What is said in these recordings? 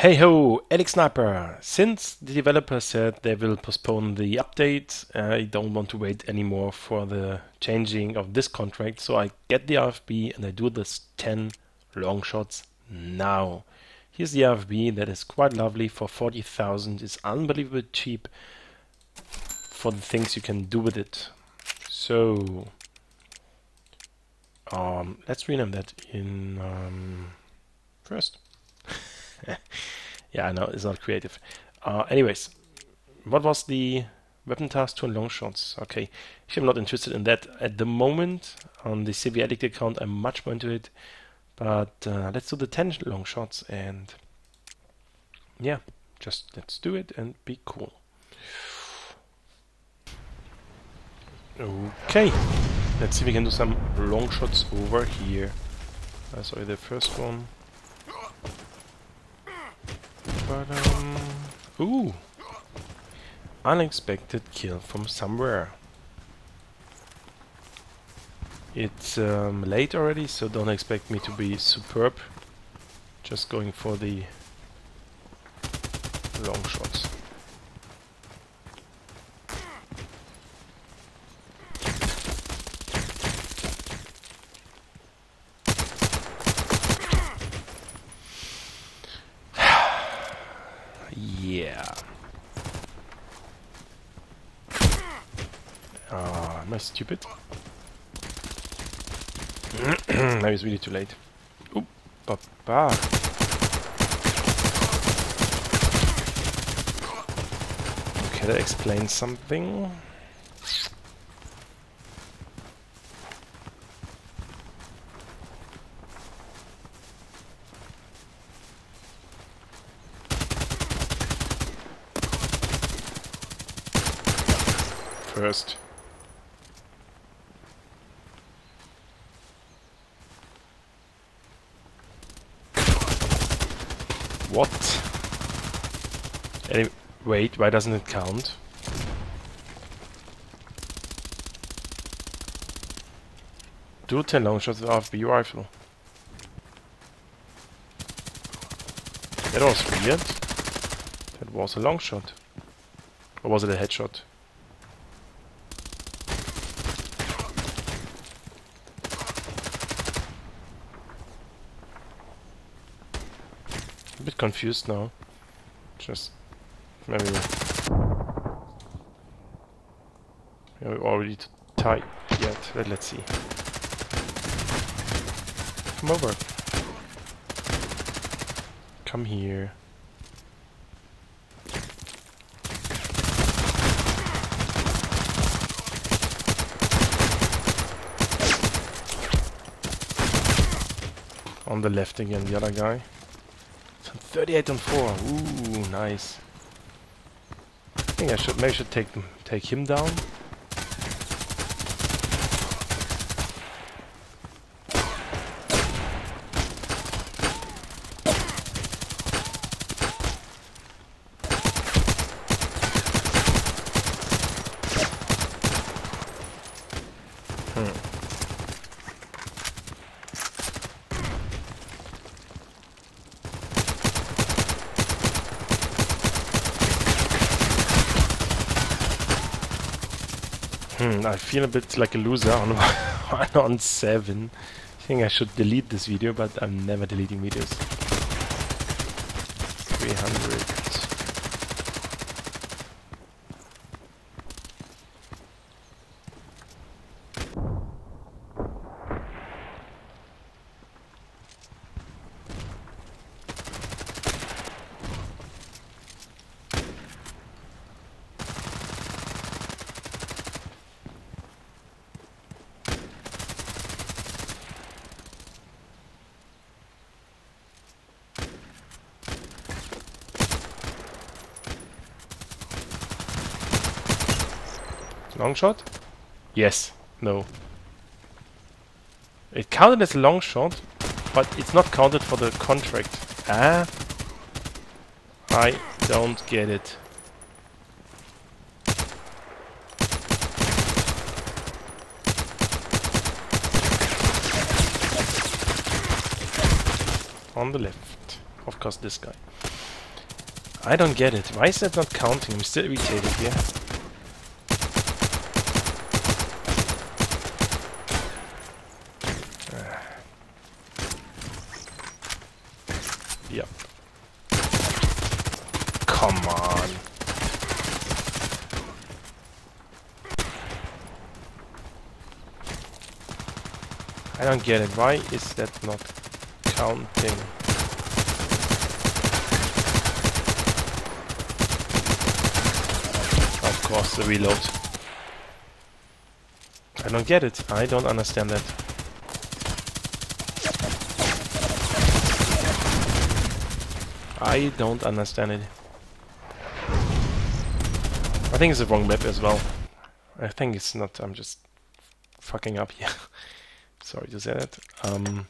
Hey ho, Alex Sniper! Since the developer said they will postpone the update, I don't want to wait anymore for the changing of this contract, so I get the RFB and I do this 10 long shots now. Here's the RFB that is quite lovely for 40,000, it's unbelievably cheap for the things you can do with it. So, um, let's rename that in um, first. yeah, I know it's not creative. Uh, anyways, what was the weapon task to long shots? Okay, I'm not interested in that at the moment. On the CV Addict account, I'm much more into it. But uh, let's do the 10 long shots and yeah, just let's do it and be cool. Okay, let's see if we can do some long shots over here. I saw the first one. But, um, ooh, unexpected kill from somewhere. It's um, late already, so don't expect me to be superb. Just going for the long shots. Am I stupid? now it's really too late. Oop, papa. Okay, that explains something. First. What? Any wait, why doesn't it count? Do 10 long shots with RFB rifle. That was weird. That was a long shot. Or was it a headshot? a bit confused now. Just maybe we're already tight yet. Let's see. Come over. Come here. On the left again, the other guy. 38 on 4. Ooh, nice. I think I should maybe should take take him down. Hmm, I feel a bit like a loser on on seven. I think I should delete this video, but I'm never deleting videos. Long shot? Yes. No. It counted as a long shot, but it's not counted for the contract. Ah? I don't get it. On the left. Of course this guy. I don't get it. Why is that not counting? I'm still irritated here. Yep. Come on. I don't get it. Why is that not counting? Of course, the reload. I don't get it. I don't understand that. I don't understand it. I think it's the wrong map as well. I think it's not, I'm just fucking up here. Sorry to say that. Um,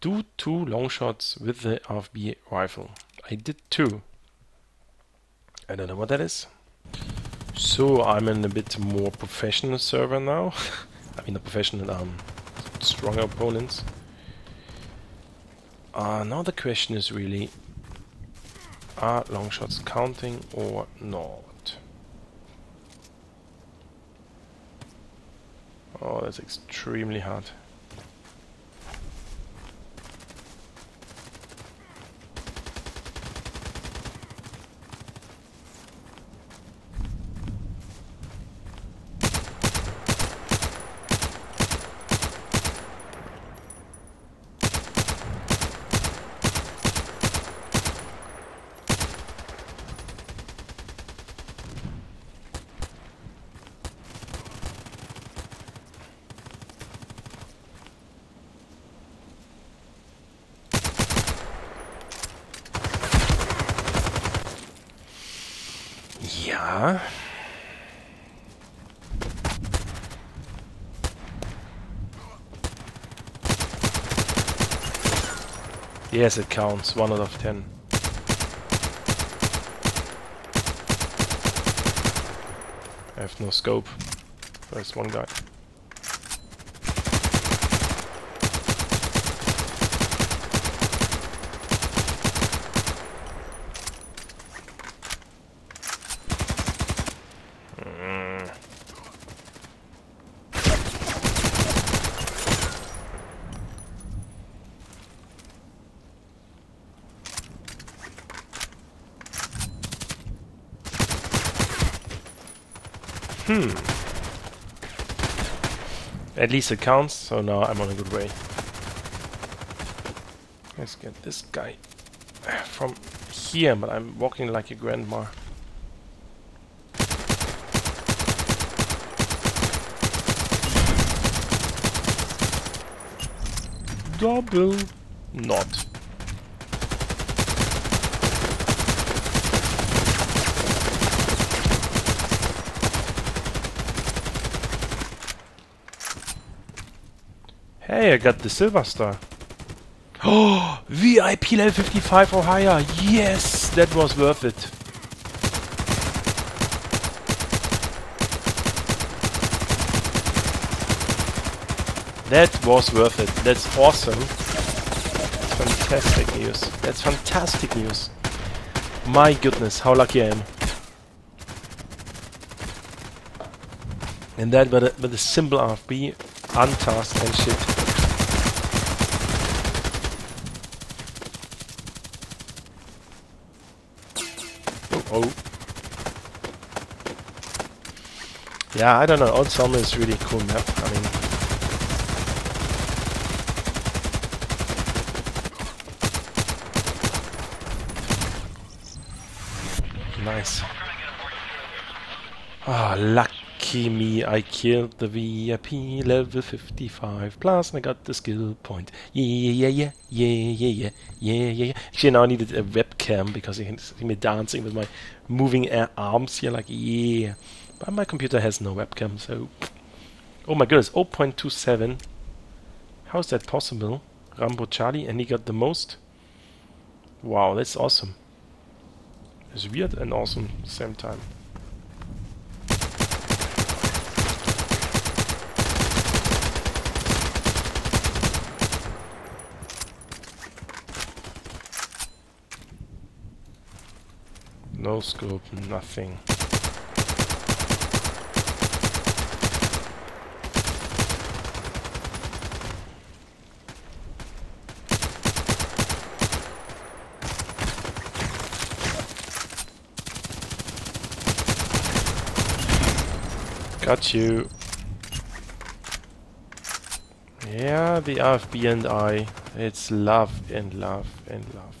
do two long shots with the RFB rifle. I did two. I don't know what that is. So I'm in a bit more professional server now. I mean a professional, um, stronger opponents. Uh, now the question is really, are long shots counting or not? Oh, that's extremely hard. Yes, it counts. One out of ten. I have no scope. There's one guy. Hmm. At least it counts, so now I'm on a good way. Let's get this guy from here, but I'm walking like a grandma. Double not. Hey, I got the silver star. Oh, VIP level 55 or higher. Yes, that was worth it. That was worth it. That's awesome. That's fantastic news. That's fantastic news. My goodness, how lucky I am. And that with a, with a simple RFB, untasked and shit. Oh. Yeah, I don't know. Old Sawmill is really cool map. I mean, nice. Ah, oh, lucky me! I killed the VIP level 55 plus, and I got the skill point. Yeah, yeah, yeah, yeah, yeah, yeah, yeah, yeah. Actually, now I needed a webcam because you can see me dancing with my moving arms here, like yeah. But my computer has no webcam, so. Oh my goodness, 0.27. How is that possible? Rambo Charlie, and he got the most. Wow, that's awesome. It's weird and awesome at the same time. No scope, nothing. Got you. Yeah, the RFB and I. It's love and love and love.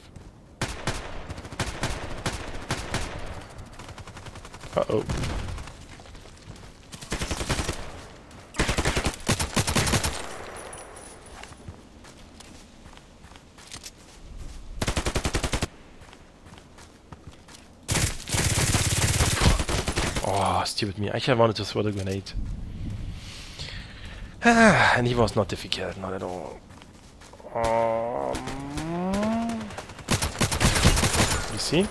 Uh-oh. Oh, stupid me. I actually, I wanted to throw the grenade. and he was not difficult, not at all. Um, you see?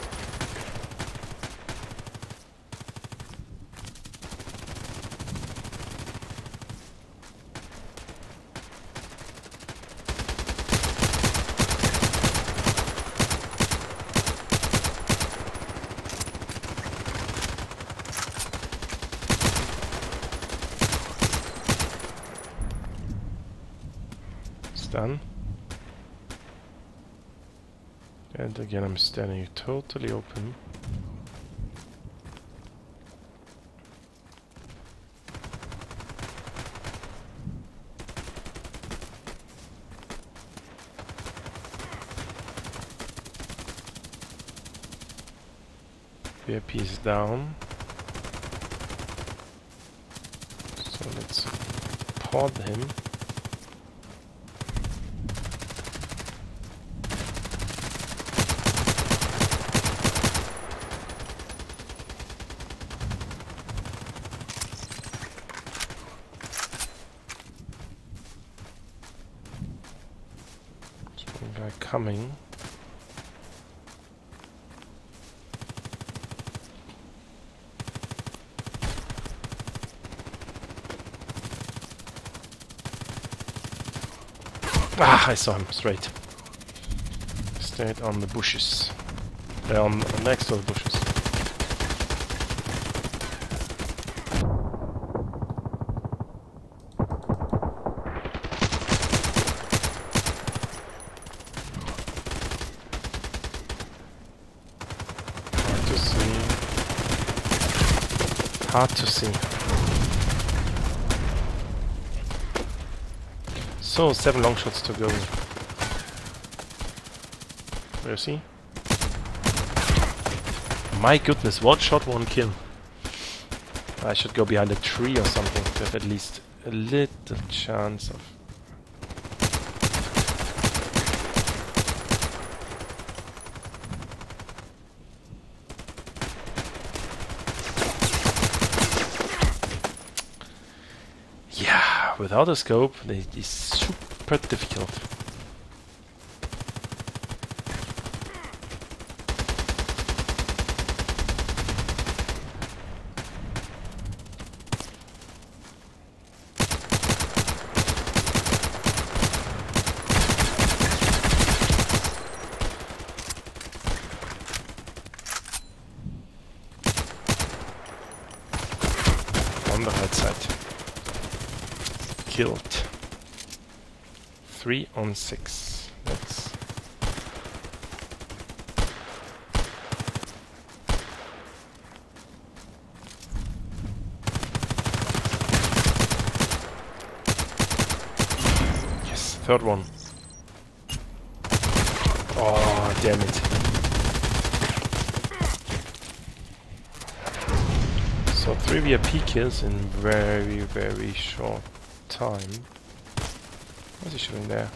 done. And again I'm standing totally open. VIP is down. So let's pod him. guy coming. Ah, I saw him straight. Stayed on the bushes. They're on next to the bushes. Hard to see. So, seven long shots to go. Where is he? My goodness, one shot, one kill. I should go behind a tree or something to have at least a little chance of without a scope, it is super difficult. on the right side killed. Three on six. That's Yes, third one. Oh, damn it. So three VIP kills in very, very short time. What's he shooting there?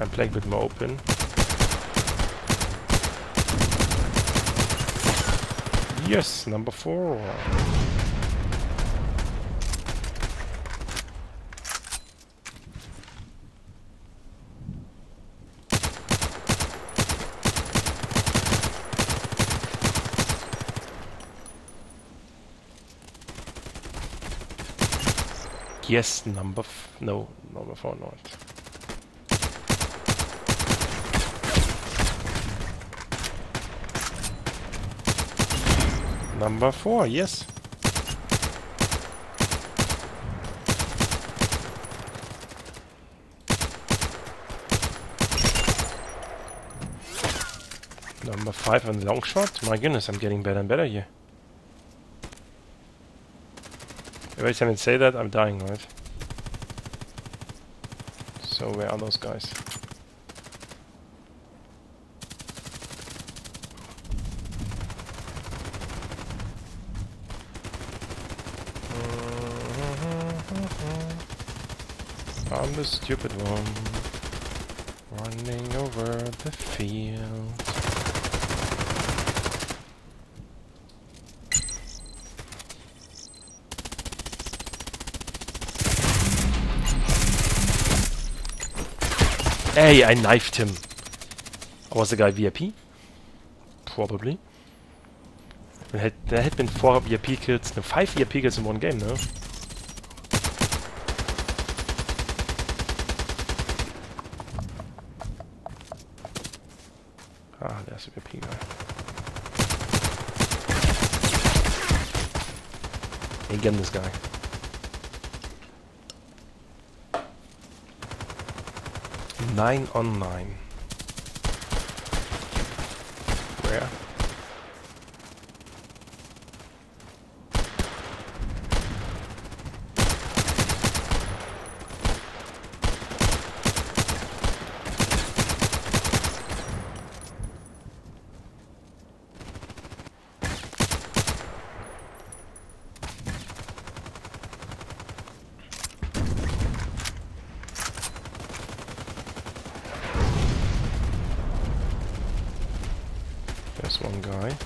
I'm playing with more open. Yes, number four. Yes, number f no, number four not. Number four, yes. Number five the long shot. My goodness, I'm getting better and better here. Every time I say that, I'm dying, right? So where are those guys? I'm the stupid one running over the field. Hey, I knifed him. Was the guy VIP? Probably. There had, there had been four VIP kills, no, five VIP kills in one game, no? There's a VIP guy. Again, this guy. Nine on nine. Where? There's one guy.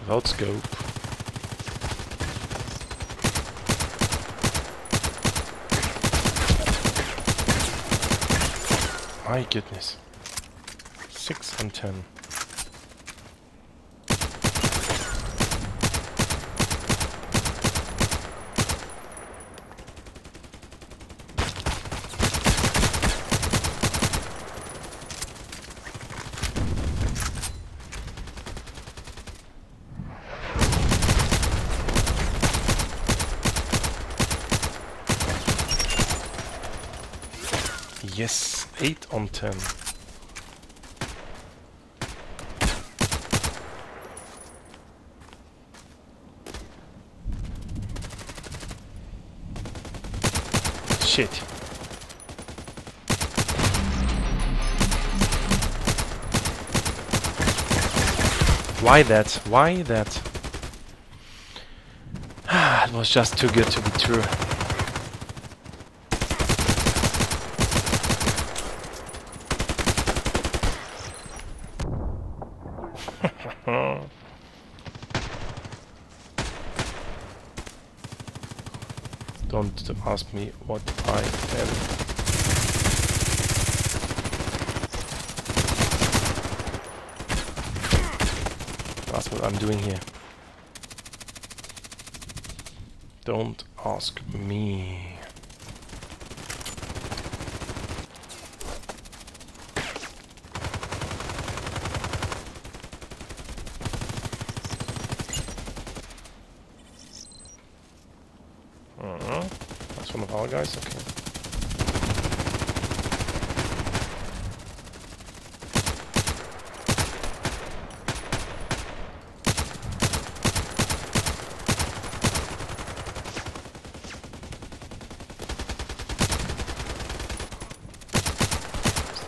Without scope. My goodness. 6 and 10. Yes, 8 on 10. Shit. Why that? Why that? it was just too good to be true. Don't ask me what I am. That's what I'm doing here. Don't ask me. Uh-huh. That's one of our guys, okay.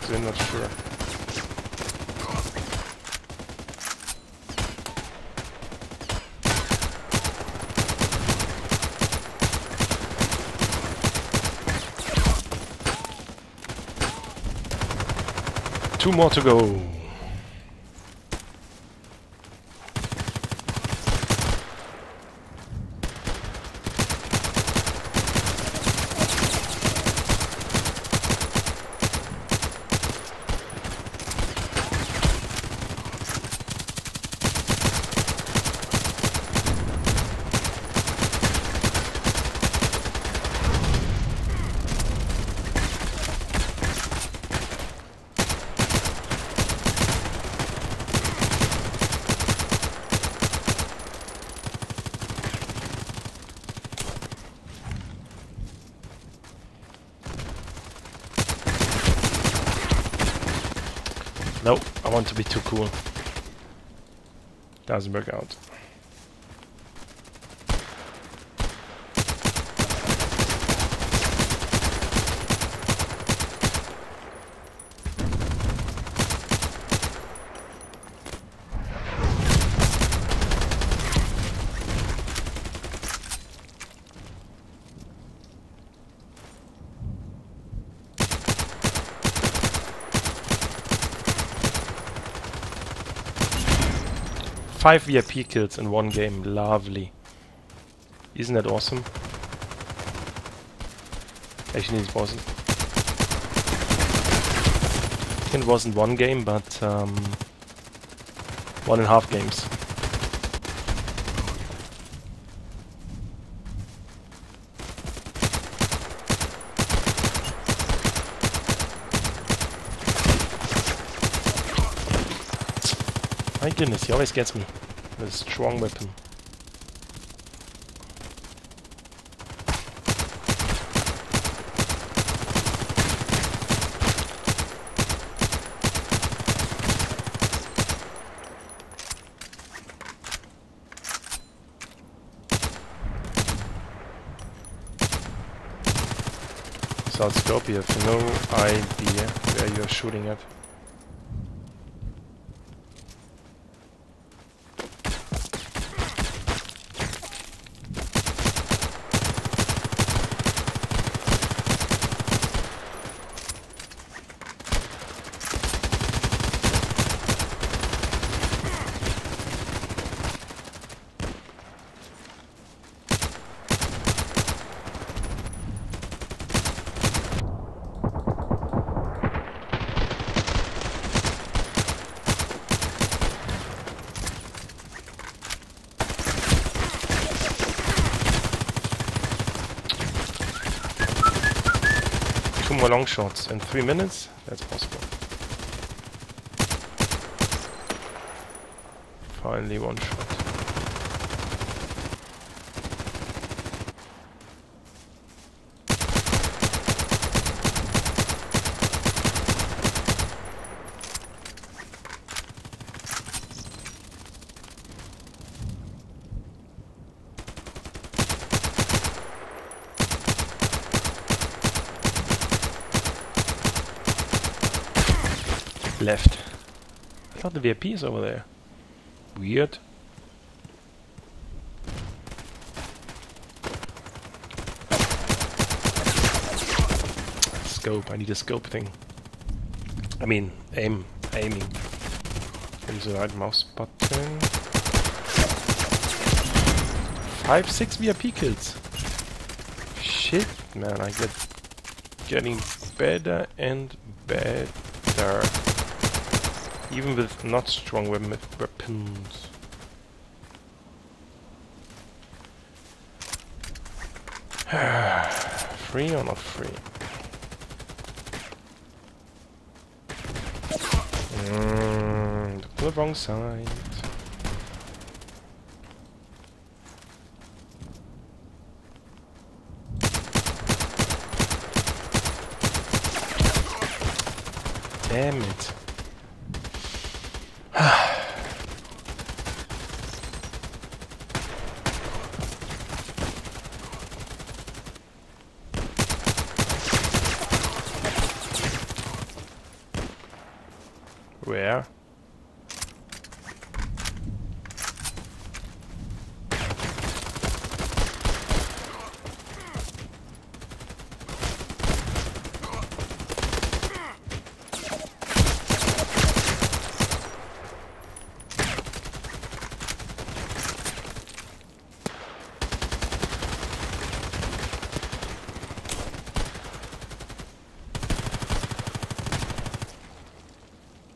Still not sure. Two more to go. No, I want to be too cool. Doesn't work out. Five VIP kills in one game. Lovely. Isn't that awesome? Actually, it wasn't. It wasn't one game, but um, one and a half games. Goodness, he always gets me with a strong weapon. South have no idea where you're shooting at. Long shots in three minutes? That's possible. Finally one shot. left. Thought the over there. Weird. Scope, I need a scope thing. I mean, aim, aiming. Use the right mouse button. Five, six VIP kills. Shit, man, I get getting better and better. Even with not strong weapons. free or not free? Mm, the wrong side. Damn it. Where?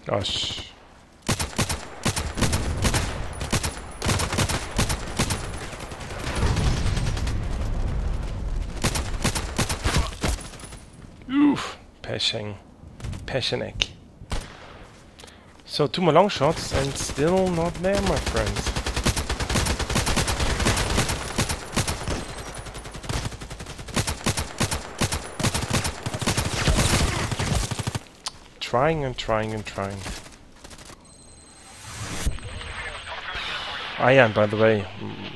Gosh. Oof. Peshing. Peshenek. So two more long shots and still not there, my friends. trying and trying and trying. I am, by the way,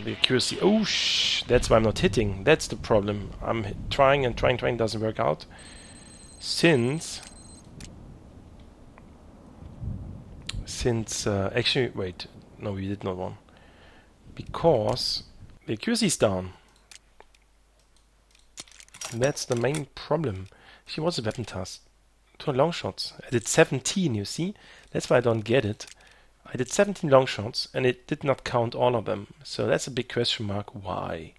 the accuracy. Oh, sh! that's why I'm not hitting. That's the problem. I'm trying and trying, trying, doesn't work out. Since, since uh, actually, wait, no, we did not one. Because the accuracy is down. That's the main problem. She was a weapon task. Long shots. I did 17, you see? That's why I don't get it. I did 17 long shots and it did not count all of them. So that's a big question mark. Why?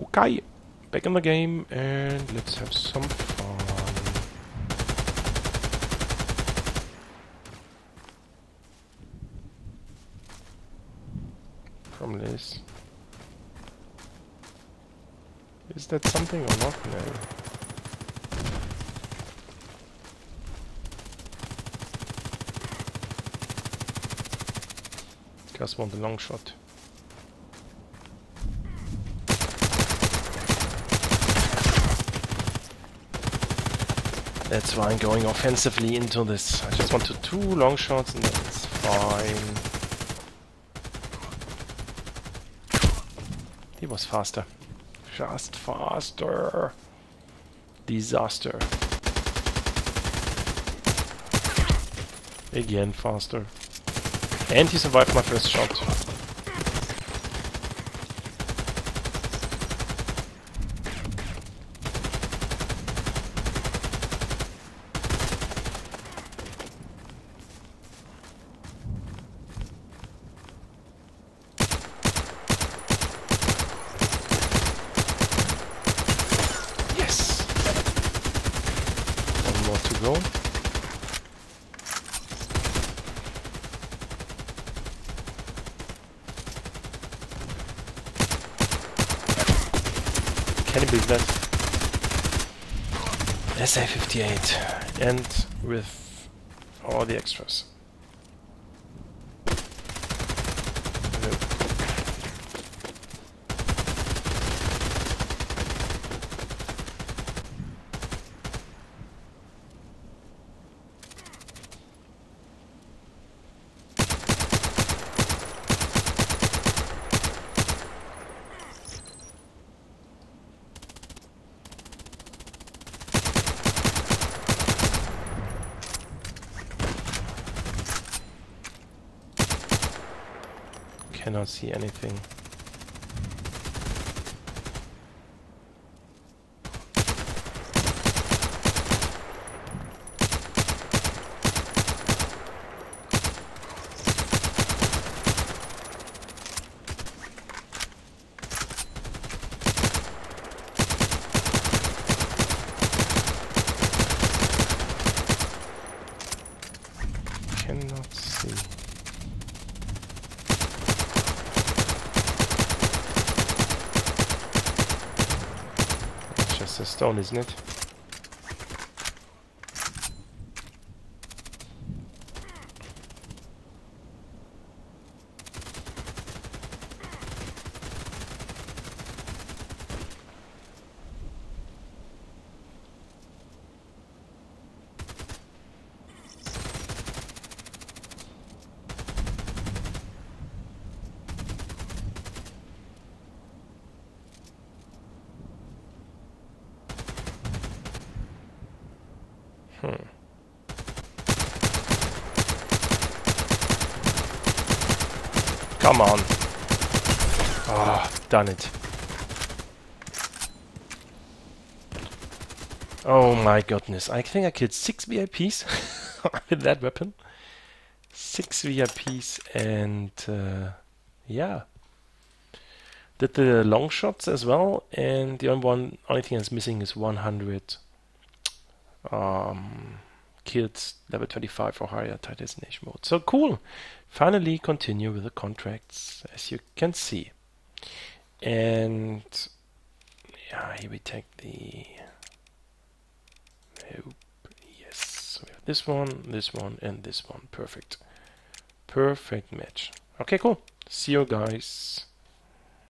Okay, back in the game and let's have some fun. From this. Is that something or not? No. Just want the long shot. That's why I'm going offensively into this. I just want to two long shots and that's fine. He was faster. Just faster. Disaster. Again faster. And he survived my first shot. Yes! One more to go. You believe? SA-58 and with all the extras. See anything. cannot see. a stone, isn't it? Hmm. Come on. Ah, oh, done it. Oh my goodness. I think I killed six VIPs with that weapon. Six VIPs and uh, yeah. Did the long shots as well and the only one only thing that's missing is 100 um, killed level 25 or higher Titanation mode. So cool. Finally continue with the contracts as you can see. And yeah, here we take the nope. Yes. So we have this one, this one, and this one. Perfect. Perfect match. Okay, cool. See you guys.